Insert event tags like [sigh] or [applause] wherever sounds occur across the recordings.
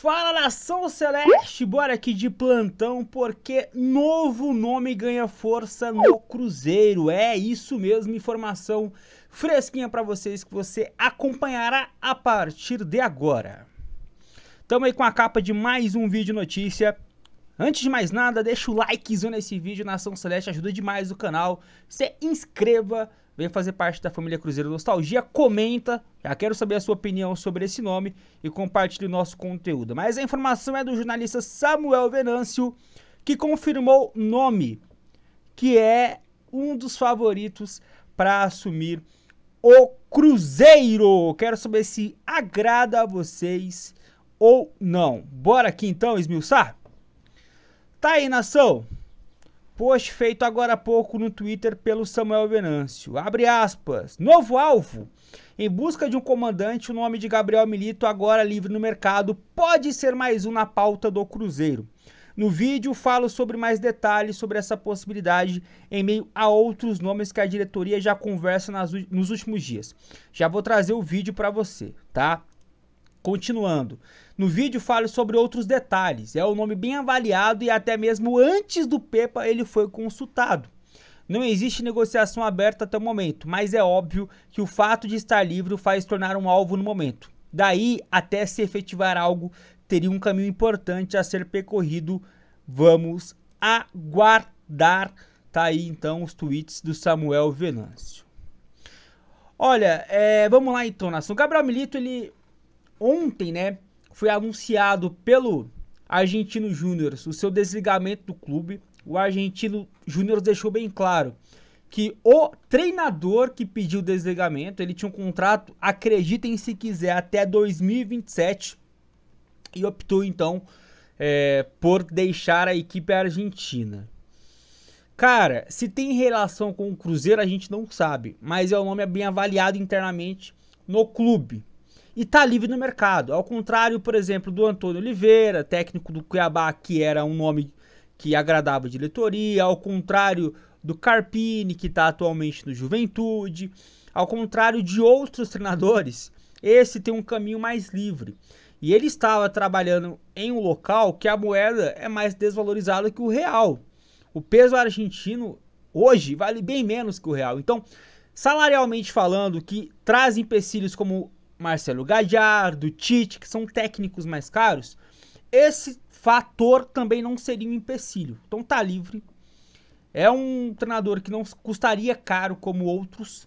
Fala nação celeste, bora aqui de plantão porque novo nome ganha força no Cruzeiro. É isso mesmo, informação fresquinha para vocês que você acompanhará a partir de agora. Tamo aí com a capa de mais um vídeo notícia. Antes de mais nada, deixa o likezão nesse vídeo, Nação Celeste ajuda demais o canal. Se inscreva, venha fazer parte da família Cruzeiro Nostalgia, comenta, já quero saber a sua opinião sobre esse nome e compartilhe o nosso conteúdo. Mas a informação é do jornalista Samuel Venâncio, que confirmou nome, que é um dos favoritos para assumir o Cruzeiro. Quero saber se agrada a vocês ou não. Bora aqui então esmiuçar? Tá aí, nação. Post feito agora há pouco no Twitter pelo Samuel Venâncio. Abre aspas. Novo alvo. Em busca de um comandante, o nome de Gabriel Milito, agora livre no mercado, pode ser mais um na pauta do Cruzeiro. No vídeo, falo sobre mais detalhes sobre essa possibilidade em meio a outros nomes que a diretoria já conversa nas, nos últimos dias. Já vou trazer o vídeo para você, tá? Continuando. No vídeo falo sobre outros detalhes. É um nome bem avaliado e até mesmo antes do Pepa ele foi consultado. Não existe negociação aberta até o momento, mas é óbvio que o fato de estar livre o faz tornar um alvo no momento. Daí, até se efetivar algo, teria um caminho importante a ser percorrido. Vamos aguardar. Tá aí então os tweets do Samuel Venâncio. Olha, é, vamos lá então, nação. Gabriel Milito, ele ontem, né, foi anunciado pelo Argentino Júnior o seu desligamento do clube. O Argentino Júnior deixou bem claro que o treinador que pediu desligamento, ele tinha um contrato, acreditem se quiser, até 2027 e optou então é, por deixar a equipe argentina. Cara, se tem relação com o Cruzeiro a gente não sabe, mas é um nome bem avaliado internamente no clube e tá livre no mercado. Ao contrário, por exemplo, do Antônio Oliveira, técnico do Cuiabá, que era um nome que agradava a diretoria, ao contrário do Carpini, que está atualmente no Juventude, ao contrário de outros treinadores, esse tem um caminho mais livre. E ele estava trabalhando em um local que a moeda é mais desvalorizada que o real. O peso argentino hoje vale bem menos que o real. Então, salarialmente falando, que traz empecilhos como Marcelo Gadiardo, Tite, que são técnicos mais caros, esse fator também não seria um empecilho. Então tá livre. É um treinador que não custaria caro como outros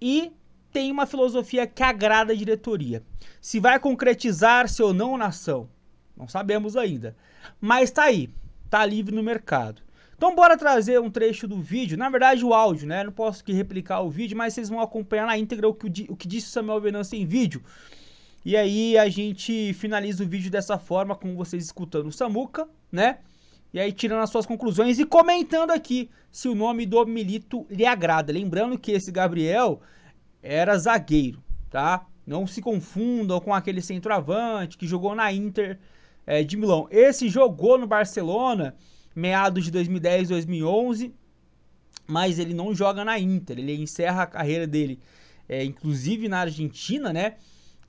e tem uma filosofia que agrada a diretoria. Se vai concretizar-se ou não na ação, não sabemos ainda. Mas tá aí, tá livre no mercado. Então bora trazer um trecho do vídeo, na verdade o áudio, né? Não posso aqui replicar o vídeo, mas vocês vão acompanhar na íntegra o que, o que disse o Samuel Venâncio em vídeo. E aí a gente finaliza o vídeo dessa forma, com vocês escutando o Samuca, né? E aí tirando as suas conclusões e comentando aqui se o nome do Milito lhe agrada. Lembrando que esse Gabriel era zagueiro, tá? Não se confundam com aquele centroavante que jogou na Inter é, de Milão. Esse jogou no Barcelona meados de 2010, 2011, mas ele não joga na Inter, ele encerra a carreira dele, é, inclusive na Argentina, né?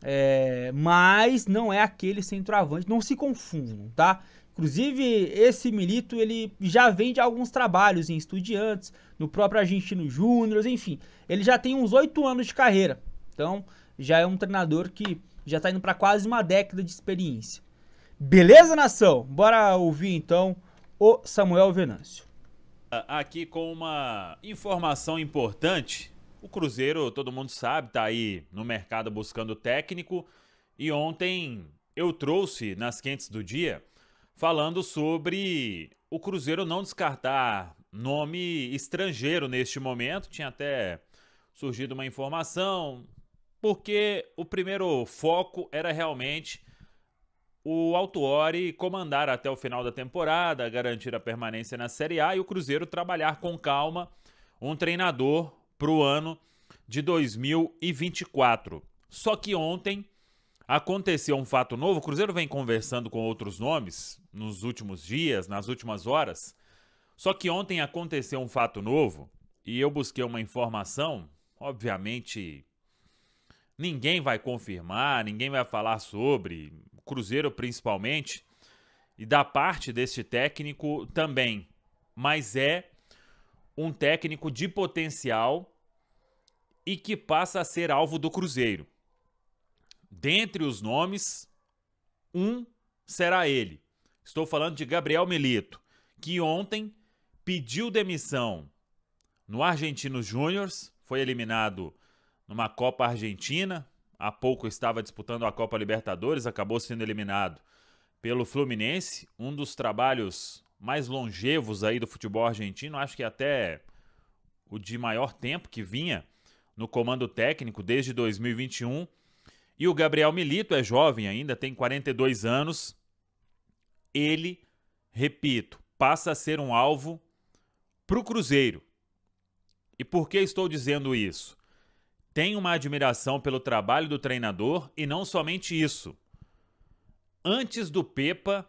É, mas não é aquele centroavante, não se confundam, tá? Inclusive, esse Milito, ele já vem de alguns trabalhos em estudiantes, no próprio Argentino Júnior, enfim. Ele já tem uns oito anos de carreira. Então, já é um treinador que já está indo para quase uma década de experiência. Beleza, nação? Bora ouvir então o Samuel Venâncio. Aqui com uma informação importante. O Cruzeiro, todo mundo sabe, tá aí no mercado buscando técnico. E ontem eu trouxe nas quentes do dia falando sobre o Cruzeiro não descartar nome estrangeiro neste momento. Tinha até surgido uma informação, porque o primeiro foco era realmente o Autuori comandar até o final da temporada, garantir a permanência na Série A e o Cruzeiro trabalhar com calma um treinador para o ano de 2024. Só que ontem aconteceu um fato novo. O Cruzeiro vem conversando com outros nomes nos últimos dias, nas últimas horas. Só que ontem aconteceu um fato novo e eu busquei uma informação, obviamente ninguém vai confirmar, ninguém vai falar sobre, Cruzeiro principalmente, e da parte deste técnico também. Mas é um técnico de potencial e que passa a ser alvo do Cruzeiro. Dentre os nomes, um será ele. Estou falando de Gabriel Milito, que ontem pediu demissão no Argentinos Júniors, foi eliminado numa Copa Argentina, há pouco estava disputando a Copa Libertadores, acabou sendo eliminado pelo Fluminense, um dos trabalhos mais longevos aí do futebol argentino, acho que até o de maior tempo que vinha no comando técnico desde 2021. E o Gabriel Milito é jovem ainda, tem 42 anos. Ele, repito, passa a ser um alvo para o Cruzeiro. E por que estou dizendo isso? Tenho uma admiração pelo trabalho do treinador e não somente isso. Antes do Pepa,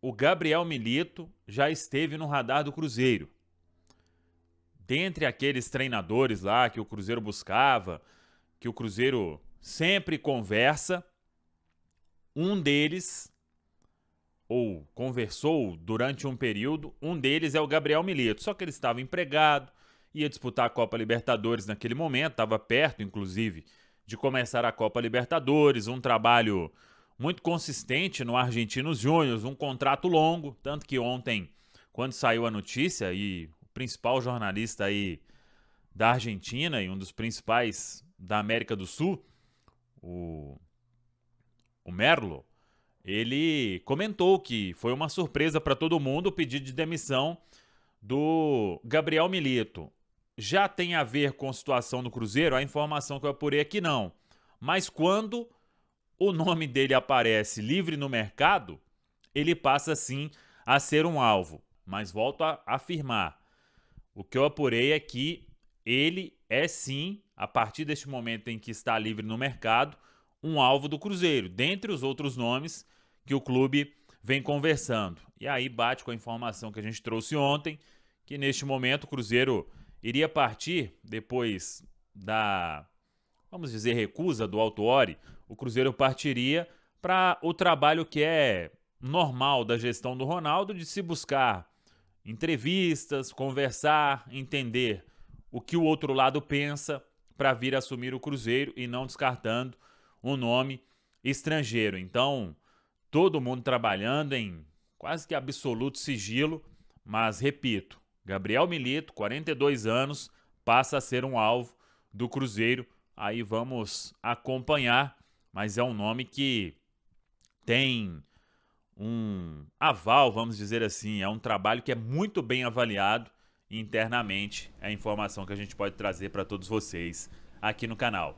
o Gabriel Milito já esteve no radar do Cruzeiro. Dentre aqueles treinadores lá que o Cruzeiro buscava, que o Cruzeiro sempre conversa, um deles, ou conversou durante um período, um deles é o Gabriel Milito. Só que ele estava empregado, ia disputar a Copa Libertadores naquele momento, estava perto, inclusive, de começar a Copa Libertadores, um trabalho muito consistente no Argentinos Júnior, um contrato longo, tanto que ontem, quando saiu a notícia, e o principal jornalista aí da Argentina e um dos principais da América do Sul, o, o Merlo, ele comentou que foi uma surpresa para todo mundo o pedido de demissão do Gabriel Milito já tem a ver com a situação do Cruzeiro? A informação que eu apurei é que não. Mas quando o nome dele aparece livre no mercado, ele passa sim a ser um alvo. Mas volto a afirmar: o que eu apurei é que ele é sim, a partir deste momento em que está livre no mercado, um alvo do Cruzeiro, dentre os outros nomes que o clube vem conversando. E aí bate com a informação que a gente trouxe ontem, que neste momento o Cruzeiro iria partir depois da, vamos dizer, recusa do Autuori, o Cruzeiro partiria para o trabalho que é normal da gestão do Ronaldo de se buscar entrevistas, conversar, entender o que o outro lado pensa para vir assumir o Cruzeiro e não descartando um nome estrangeiro. Então, todo mundo trabalhando em quase que absoluto sigilo, mas repito, Gabriel Milito, 42 anos, passa a ser um alvo do Cruzeiro. Aí vamos acompanhar, mas é um nome que tem um aval, vamos dizer assim, é um trabalho que é muito bem avaliado internamente. É a informação que a gente pode trazer para todos vocês aqui no canal.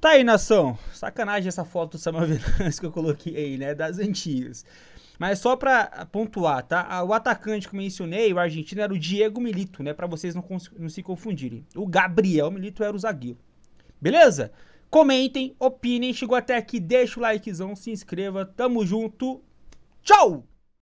Tá aí, nação. Sacanagem essa foto do Samuel [laughs] Venâncio que eu coloquei aí, né? Das antigas. Mas só para pontuar, tá? O atacante que eu mencionei, o argentino, era o Diego Milito, né? Para vocês não, não se confundirem. O Gabriel Milito era o zagueiro. Beleza? Comentem, opinem. Chegou até aqui, deixa o likezão, se inscreva. Tamo junto. Tchau!